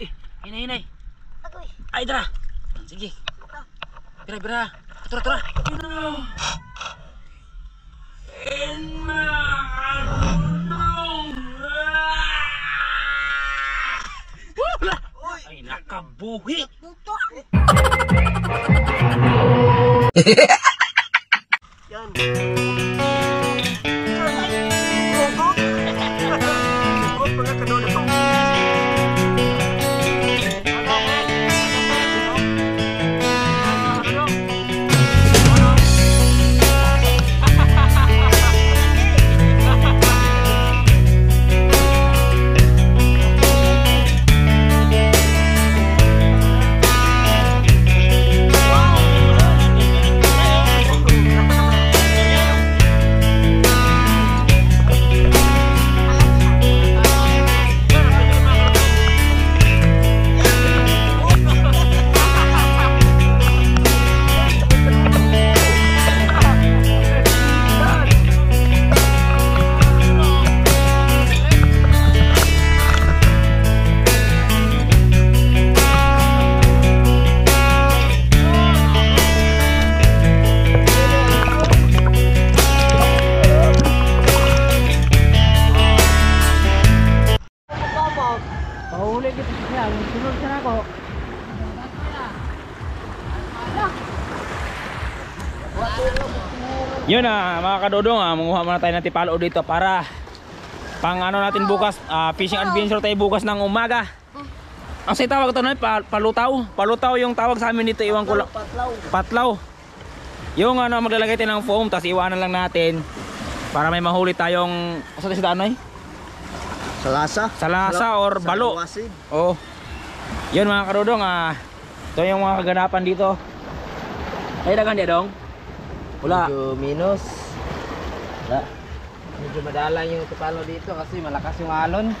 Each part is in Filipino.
eh, ini ini. Ayo tera. Sige. Bira bira. Tera tera. Pahuli kita siya. Sunod siya ako. Yun ah, mga kadodong ah, manguha muna tayo ng tipalo dito para pang ano natin bukas, ah, fishing adventure tayo bukas ng umaga. Ang say tawag ito na pa, palutaw. Palutaw yung tawag sa amin dito, iwan ko lang. Patlaw. Patlaw. Yung ano, maglalagay tayo ng foam, tapos iwanan lang natin para may mahuli tayong, sa isda ano eh? Salasa. Salasa or balo. Salawasid. Oh. Yun mga karudong ah. Ito yung mga kaganapan dito. Ay dagan dia dong. Wala. Medyo minus. Wala. Medyo madalang yung tupalo dito kasi malakas yung alon.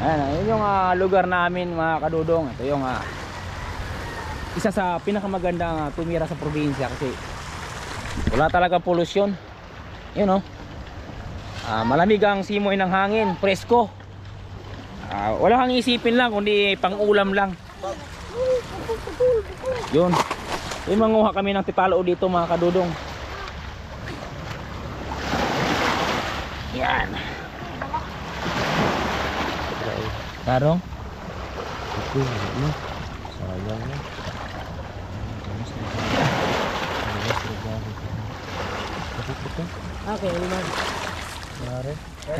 Ayan, yun yung ah, lugar namin mga kadudong. Ito yung ah, isa sa pinakamagandang ah, tumira sa probinsya kasi wala talaga polusyon. Yun oh. Ah, malamig ang simoy ng hangin, presko. Ah, wala kang isipin lang kundi pang-ulam lang. Yun. Yung manguha kami ng tipalo dito mga kadudong. Yan. Ano? Sayang na. Okay, lima. Mare.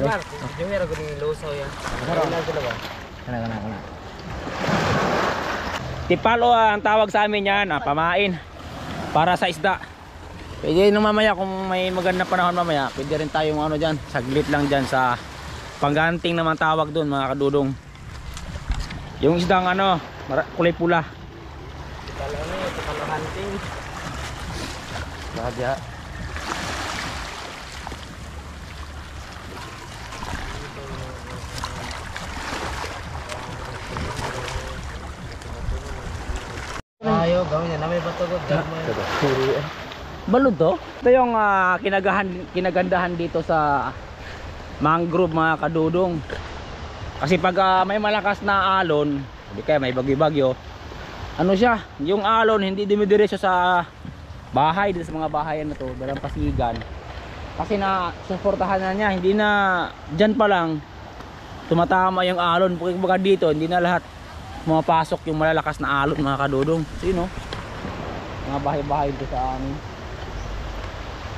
Mar, yung meron ko ni Luso yan. Ano lang sila ba? Kana, kana, kana. Tipalo ah, ang tawag sa amin yan, ah, pamain. Para sa isda. Pwede nung mamaya kung may maganda panahon mamaya, pwede rin tayong ano dyan, saglit lang dyan sa pangganting naman tawag doon mga kadudong. Yung isdang ano, mara- kulay pula. Na yun, talo hunting. Baja. Ayo, gawin yan. Namay bato ko. Balod to? Ito yung ah, kinagahan, kinagandahan dito sa mangrove mga kadudong. Kasi pag ah, may malakas na alon, hindi kaya may bagyo-bagyo, ano siya, yung alon hindi dumidiretso sa bahay, dito sa mga bahayan na to, dalang pasigan. Kasi na suportahan na niya, hindi na dyan pa lang tumatama yung alon. Pag dito, hindi na lahat pumapasok yung malalakas na alon mga kadudong. Sino? Mga bahay-bahay dito sa amin.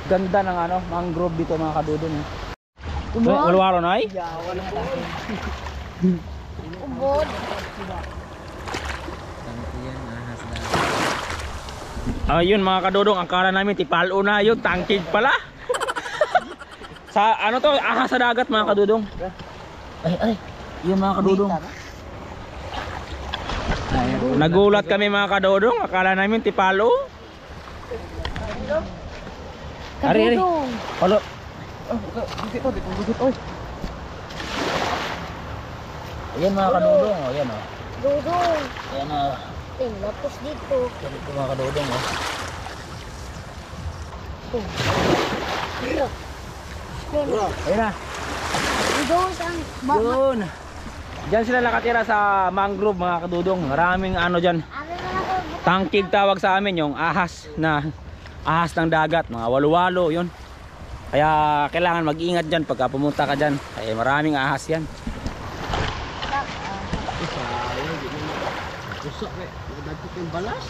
Ganda ng ano, mangrove dito mga kadudong. Wala Ulwaro na ay? Ubod. Ayun mga kadudong, ang kala namin tipalo na yun, tangkig pala. sa ano to, ahas sa dagat mga kadudong. Ay ay, yun mga kadudong. Nagulat kami mga kadudong, akala namin tipalo. Ari ari. Palo. Dito ko, dito ko, oy. Ayan mga kadudong, oh, ayan oh. Dudong. Ayan oh. Lapos dito. Dito mga kadudong oh. Ayan na. Dudong saan? Ba- Yun. Diyan sila nakatira sa mangrove mga kadudong. Maraming ano diyan. Tangkig tawag sa amin yung ahas na ahas ng dagat, mga walu-walo 'yon. Kaya kailangan mag-ingat diyan pagka pumunta ka diyan. Kaya maraming ahas 'yan. Pusa kay. Dagko kay balas.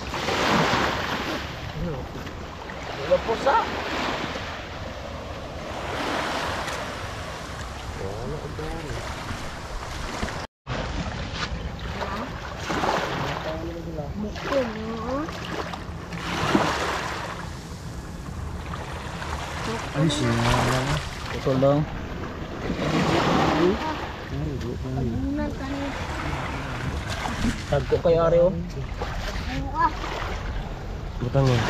Wala pusa. Wala ko dali. Ay, sinala na. Putol dong. Tagko kayo ari oh. Butang yan.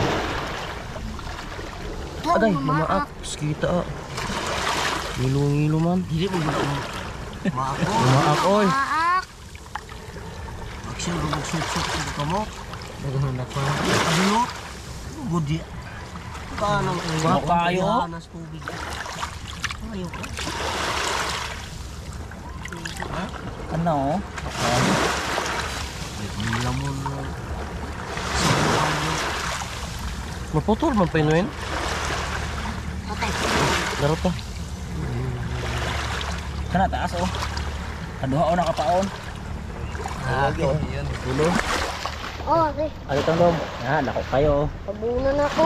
Agay, mamaak. Kita ah. Ngilo-ngilo man. Hindi mo ba Maako. Maak, oy. Aksyon, gugog sup-sup sa kamo. Nagano na pa. Ano? Gudi. Kanang Ano kayo? Hanas tubig. Ayaw ka. Ano oh? Lamon lang. Maputol man pa inuin. Darot ka. Kana taas oh. Kaduha oh nakapaon. Ah, yan. Tulo. Oh, okay. Ano tong dong? Ah, lako kayo oh. Pabunan ako.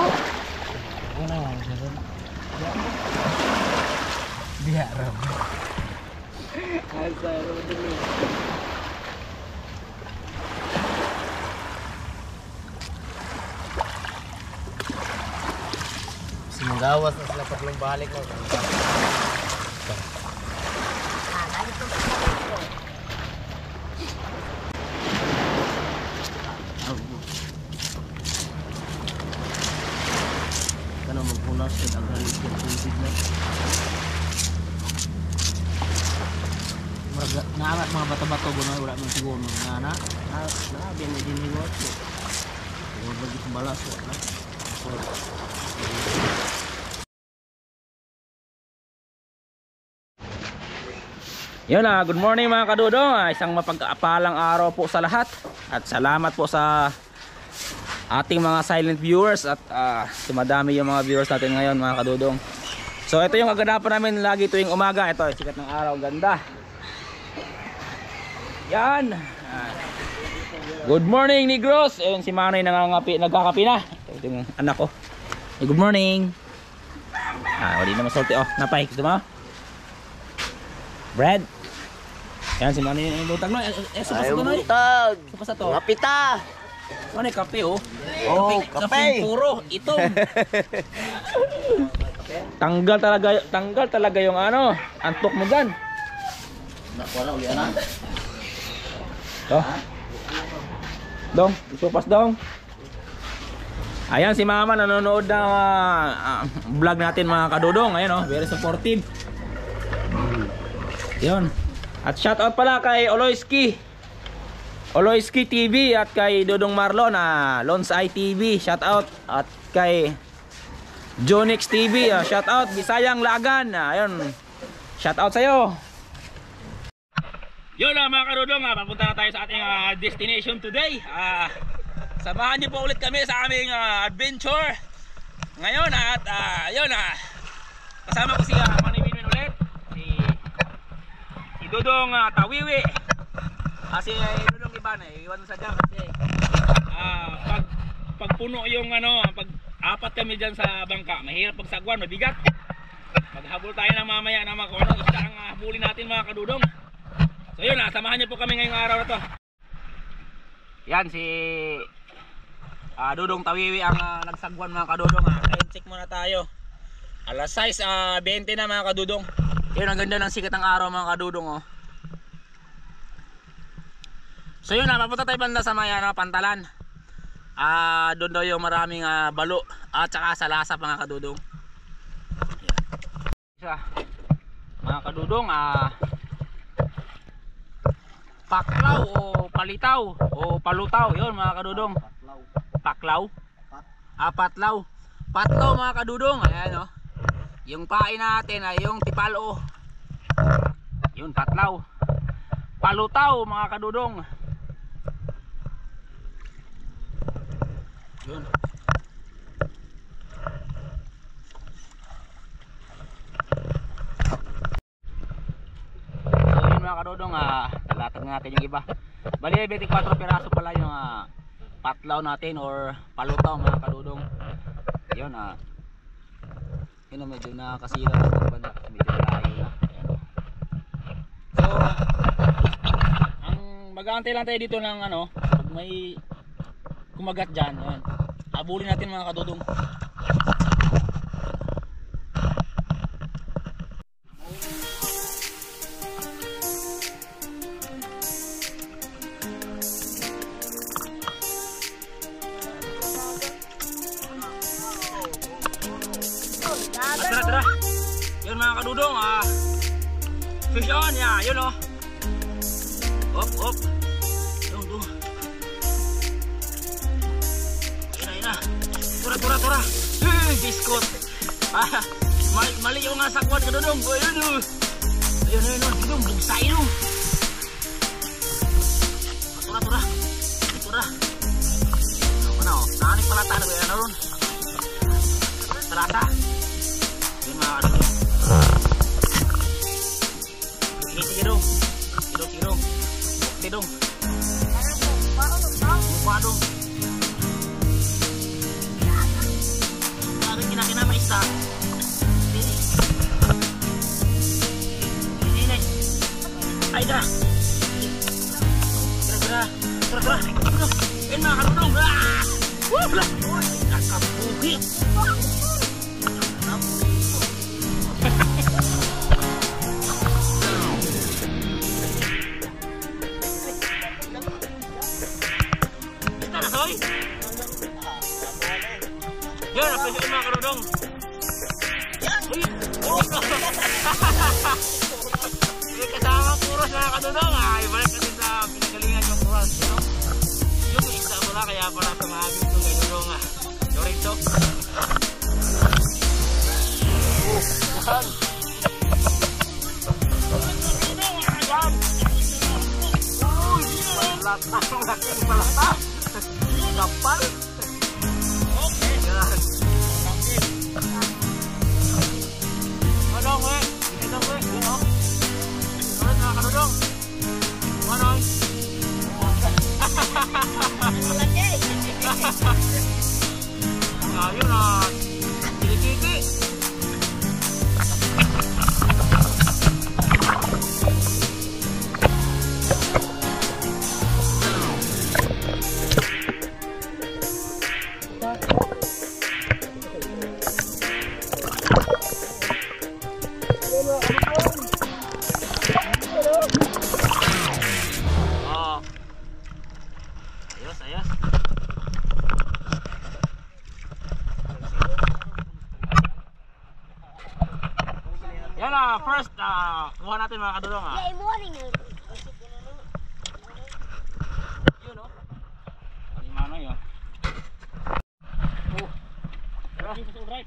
Ano Biar. Sumagawas na sila paglong balik mo. Kana magpunas sa agalit yung tubig na. Murag naamat mga bato-bato guna wala man siguro nga na. Na, na, bin din ni Wat. Huwag lagi sa balas wala. Yun ah, good morning mga kadudong. Ah, isang mapagkaapalang araw po sa lahat. At salamat po sa ating mga silent viewers at ah, dumadami yung mga viewers natin ngayon mga kadudong. So ito yung kaganapan namin lagi tuwing umaga. Ito, sikat ng araw, ganda. Yan. Good morning Negros. Ayun si Manay nangangapi, nagkakapi na. Ito yung anak ko. Good morning. Ah, wali na masulti oh. Napay, gusto mo? Bread. Yan si Manay yung lutag no. Eh, eh, supas Ayaw to no. butag. Supas na to. Mapita. Manay kape oh. Oh, kape. kape. puro. Ito. tanggal talaga tanggal talaga yung ano, antok mo diyan. Wala uli ana. Oh. Dong, isupas dong. Ayan si Mama nanonood ng ah, ah, vlog natin mga kadudong. Ayan oh, very supportive. Yun. At shout out pala kay Oloyski. Oloyski TV at kay Dudong Marlon na Lons Eye TV. Shout out at kay Jonix TV. ah, shout out Bisayang Lagan. Ah, Ayun. Shout out sa'yo. Yun na mga karudong, ah, papunta na tayo sa ating ah, destination today. Ah, samahan niyo po ulit kami sa aming ah, adventure. Ngayon at ah, yun ah, kasama ko si uh, Manny ulit. Si, si Dudong ah, Tawiwi. Kasi uh, Dudong iba na, iwan sa dyan kasi ah, pag, pag puno yung ano, pag apat kami dyan sa bangka, mahirap pagsagwan, mabigat. Maghabol tayo ng mamaya na mga kung anong isda ang habulin natin mga kadudong. So yun na, samahan niyo po kami ngayong araw na to. Yan si ah, Dudong Tawiwi ang ah, nagsagwan mga kadudong. Time check muna tayo. Alas 6, ah, 20 na mga kadudong. Yun ang ganda ng sikat ng araw mga kadudong oh. So yun na, papunta tayo banda sa may ano, pantalan. Ah, doon daw yung maraming ah, balo at saka salasa mga kadudong. Yan. Isa, mga kadudong, ah, paklaw o palitaw o palutaw. Yun mga kadudong. Paklaw. Ah patlaw. Patlaw mga kadudong. Ayan o yung pain natin ay yung tipalo. Yun patlaw. Palutaw mga kadudong. Yun. So yun mga kadudong, ah, talatag natin yung iba. Bali 24 piraso pala yung ah, patlaw natin or palutaw mga kadudong. Yun ah. Yun ah, medyo nakakasira ng banda medyo layo na. Ayan, oh. So, ang mag-aantay lang tayo dito ng ano, pag may kumagat dyan, yan. Habulin natin mga kadudong. Yun oh. Op, op. Dung, dung. Yun na, yun na. Tura, tura, tura. Hmm, biskot. Ah, mali, yung nga sakwan kadudong. Oh, yun oh. Ayun, ayun, ayun. Dung, bugsay dung. Tura, tura. Tura. Ano na oh. Nanik pala tayo ba yan ron? Terasa. Yun mga Sige, sige Soy? Yan, napasya yung mga karunong. Uy! Oh! May kasama puros mga kadunong. Ay, balik natin sa pinagalingan yung puros. You know? Yung isa pala, kaya pala sa mga abis yung kadunong. Ah. Dorito. Oh, yan. Uy! Balata. Ang laking balata. Kapal. Okay. Yan. Manong, eh. Ginidong, eh. Yun, oh. Ulit, mga kanudong. Manong. Ayun, ah.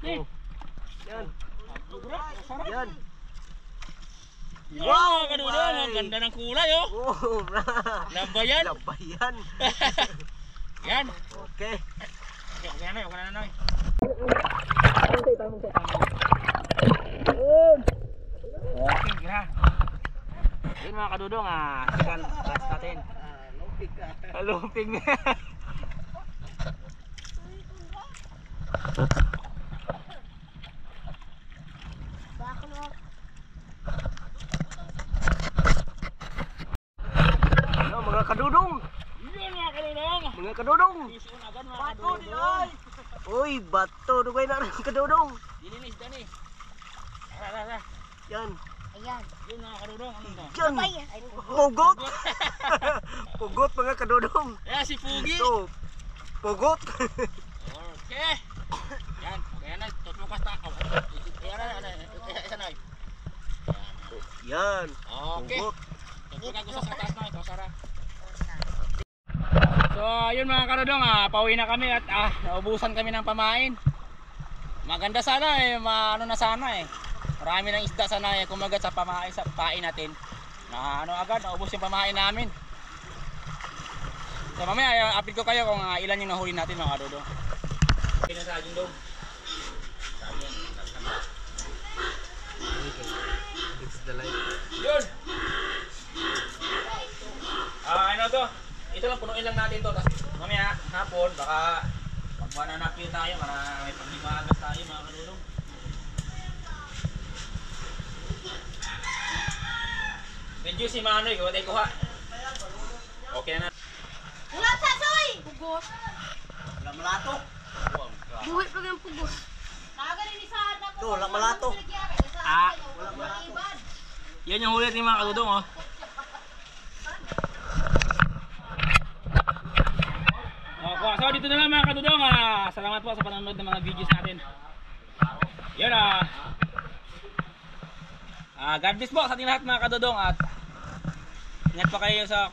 Oh. Yan. Yan. Wow, kadulong, ang ganda ng kulay oh. Oh, bra. Lambayan. Labayan. Yan. Okay. Okay, okay na, okay na na. Okay, gira. Yun mga kadudong ah, last natin. Lumping. Ano, Uy, bato. Dugay na rin kadudong. Dilinis dani. Tara, tara. Yan. Ayan. Yun mga kadudong. Ano to? Yan. Ay, ay, Pugot. Pugot mga kadudong. Ayan si Pugi. Ito. Pugot. Okay. Yan, okay na. Tutlukas na. Oh, Ayan na, ayan na. Yan. Okay. Pugot. Tutlukas ko sa taas na. Ito, Sara. So, yun mga ah, pauwi na kami at ah, naubusan kami ng pamain. Maganda sana eh, ma ano na sana eh. Marami ng isda sana eh, kumagat sa pamain sa pain natin. Na ano agad, naubos yung pamahain namin. So mamaya, uh, update ko kayo kung ah, ilan yung nahuli natin mga kadudong. Okay na sa akin daw. It's the light. Yun! Ah, ano to? Ito lang, punuin lang natin to. Tapos mamaya, hapon, baka magmananap yun tayo para may paghimagas tayo mga kanulong. Medyo si Manoy, kung tayo kuha. Okay na. Wala sa soy! Pugos. Wala malato. Buhay pa ng pugos. Ito, wala malato. Ah, yan yung huli ni mga kadudong oh. Dito na lang mga kadudong ah. Salamat po sa panonood ng mga videos natin. Yan ah. Ah, God bless po sa ating lahat mga kadudong at ingat pa kayo sa